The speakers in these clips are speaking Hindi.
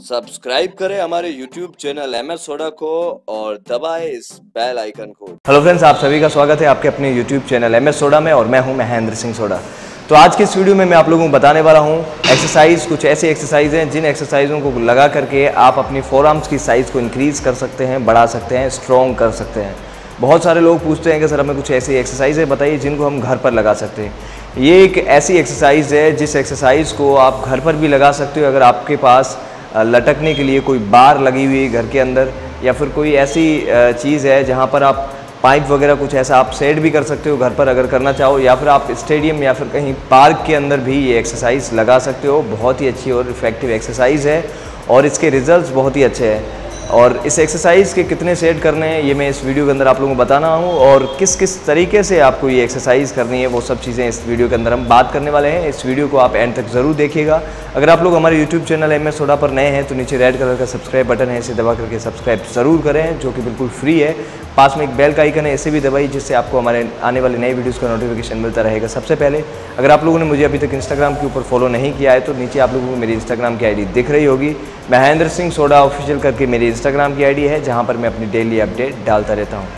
सब्सक्राइब करें हमारे YouTube channel M S soda को और दबाएँ इस बेल आइकन को। हेलो फ्रेंड्स आप सभी का स्वागत है आपके अपने YouTube channel M S soda में और मैं हूँ महेंद्र सिंह सोडा तो आज के इस वीडियो में मैं आप लोगों को बताने वाला हूँ एक्सरसाइज कुछ ऐसी एक्सरसाइज हैं जिन एक्सरसाइजों को लगा करके आप अपनी फोर आर्म्स की साइज़ को इंक्रीज़ कर सकते हैं, बढ़ा सकते हैं स्ट्रॉन्ग कर सकते हैं। बहुत सारे लोग पूछते हैं कि सर हमें कुछ ऐसी एक्सरसाइज है बताइए जिनको हम घर पर लगा सकते हैं। ये एक ऐसी एक्सरसाइज है जिस एक्सरसाइज को आप घर पर भी लगा सकते हो अगर आपके पास लटकने के लिए कोई बार लगी हुई घर के अंदर या फिर कोई ऐसी चीज़ है जहाँ पर आप पाइप वगैरह कुछ ऐसा आप सेट भी कर सकते हो घर पर अगर करना चाहो या फिर आप स्टेडियम या फिर कहीं पार्क के अंदर भी ये एक्सरसाइज लगा सकते हो। बहुत ही अच्छी और इफ़ेक्टिव एक्सरसाइज है और इसके रिजल्ट्स बहुत ही अच्छे हैं। और इस एक्सरसाइज के कितने सेट करने हैं, ये मैं इस वीडियो के अंदर आप लोगों को बताना हूँ और किस किस तरीके से आपको ये एक्सरसाइज करनी है, वो सब चीज़ें इस वीडियो के अंदर हम बात करने वाले हैं। इस वीडियो को आप एंड तक ज़रूर देखिएगा। अगर आप लोग हमारे YouTube channel M S soda पर नए हैं तो नीचे रेड कलर का सब्सक्राइब बटन है, इसे दबा करके सब्सक्राइब ज़रूर करें, जो कि बिल्कुल फ्री है। पास में एक बेल का आइकन है, इसे भी दबाई जिससे आपको हमारे आने वाले नए वीडियोज़ का नोटिफिकेशन मिलता रहेगा सबसे पहले। अगर आप लोगों ने मुझे अभी तक इंस्टाग्राम के ऊपर फॉलो नहीं किया है तो नीचे आप लोगों को मेरी इंस्टाग्राम की आईडी दिख रही होगी। महेंद्र सिंह सोडा ऑफिशियल करके मेरी इंस्टाग्राम की आईडी है, जहाँ पर मैं अपनी डेली अपडेट डालता रहता हूँ।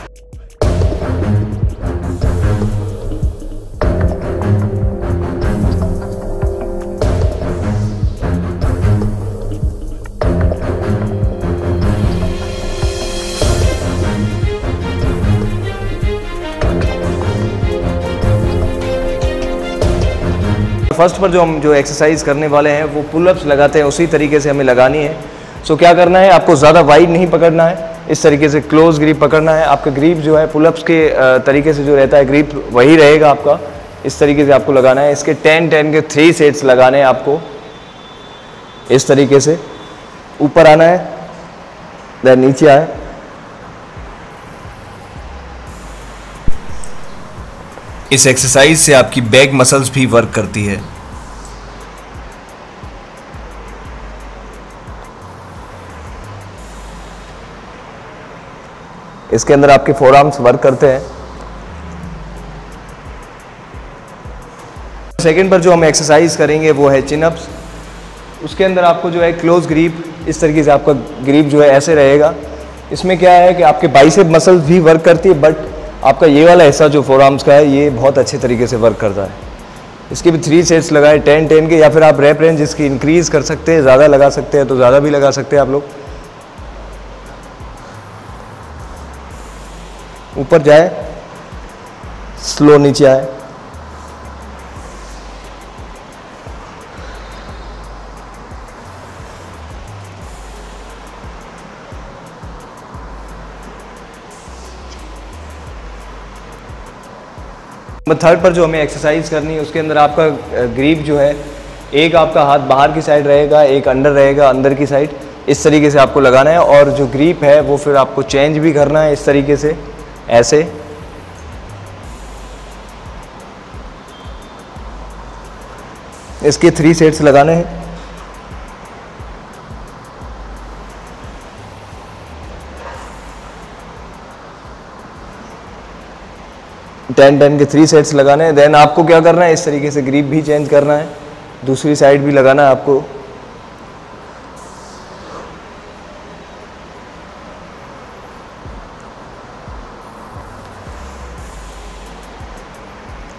फ़र्स्ट पर जो हम जो एक्सरसाइज करने वाले हैं, वो पुलअप्स लगाते हैं, उसी तरीके से हमें लगानी है। सो क्या करना है? आपको ज़्यादा वाइड नहीं पकड़ना है। इस तरीके से क्लोज ग्रीप पकड़ना है। आपका ग्रीप जो है पुलअप्स के तरीके से जो रहता है ग्रीप वही रहेगा आपका। इस तरीके से आपको लगाना है। इसके टेन टेन के थ्री सेट्स लगाने हैं आपको। इस तरीके से। ऊपर आना है। देन नीचे आए। इस एक्सरसाइज से आपकी बैक मसल्स भी वर्क करती है। इसके अंदर आपके फोर आर्म्स वर्क करते हैं। सेकेंड पर जो हम एक्सरसाइज करेंगे वो है चिनअप्स उसके अंदर आपको जो है क्लोज ग्रीप इस तरीके से आपका ग्रीप जो है ऐसे रहेगा। इसमें क्या है कि आपके बाइसेप मसल्स भी वर्क करती है बट आपका ये वाला हिस्सा जो फोर आर्म्स का है, ये बहुत अच्छे तरीके से वर्क करता है। इसके भी थ्री सेट्स लगाए टेन टेन के, या फिर आप रेप रेंज इसकी इंक्रीज़ कर सकते हैं, ज़्यादा लगा सकते हैं तो ज़्यादा भी लगा सकते हैं आप लोग। ऊपर जाए स्लो नीचे आए। थर्ड पर जो हमें एक्सरसाइज करनी है, उसके अंदर आपका ग्रीप जो है, एक आपका हाथ बाहर की साइड रहेगा, एक अंडर रहेगा, अंदर की साइड इस तरीके से आपको लगाना है, और जो ग्रीप है, वो फिर आपको चेंज भी करना है इस तरीके से। ऐसे। इसके थ्री सेट्स लगाने हैं। टेन टेन के थ्री सेट्स लगाने हैं। देन आपको क्या करना है? इस तरीके से ग्रीप भी चेंज करना है। दूसरी साइड भी लगाना है आपको।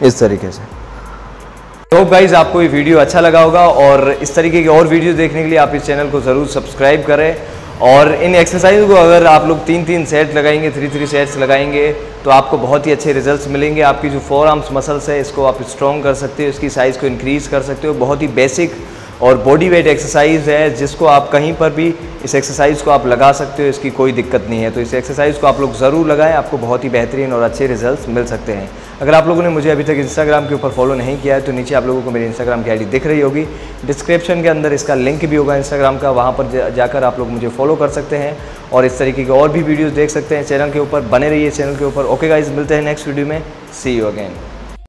इस तरीके से। तो गाइज़ आपको ये वीडियो अच्छा लगा होगा और इस तरीके की और वीडियो देखने के लिए आप इस चैनल को ज़रूर सब्सक्राइब करें। और इन एक्सरसाइज को अगर आप लोग तीन तीन सेट लगाएँगे थ्री थ्री सेट्स लगाएँगे तो आपको बहुत ही अच्छे रिजल्ट्स मिलेंगे। आपकी जो फोर आर्म्स मसल्स है, इसको आप स्ट्रॉन्ग कर सकते हो, इसकी साइज़ को इंक्रीज़ कर सकते हो। बहुत ही बेसिक और बॉडी वेट एक्सरसाइज है, जिसको आप कहीं पर भी इस एक्सरसाइज को आप लगा सकते हो, इसकी कोई दिक्कत नहीं है। तो इस एक्सरसाइज को आप लोग ज़रूर लगाएँ, आपको बहुत ही बेहतरीन और अच्छे रिजल्ट्स मिल सकते हैं। अगर आप लोगों ने मुझे अभी तक इंस्टाग्राम के ऊपर फॉलो नहीं किया है तो नीचे आप लोगों को मेरी इंस्टाग्राम की आईडी दिख रही होगी। डिस्क्रिप्शन के अंदर इसका लिंक भी होगा इंस्टाग्राम का, वहाँ पर जाकर आप लोग मुझे फॉलो कर सकते हैं और इस तरीके की और भी वीडियोज़ देख सकते हैं। चैनल के ऊपर बने रहिए चैनल के ऊपर। ओके गाइज़ मिलते हैं नेक्स्ट वीडियो में। सी यू अगेन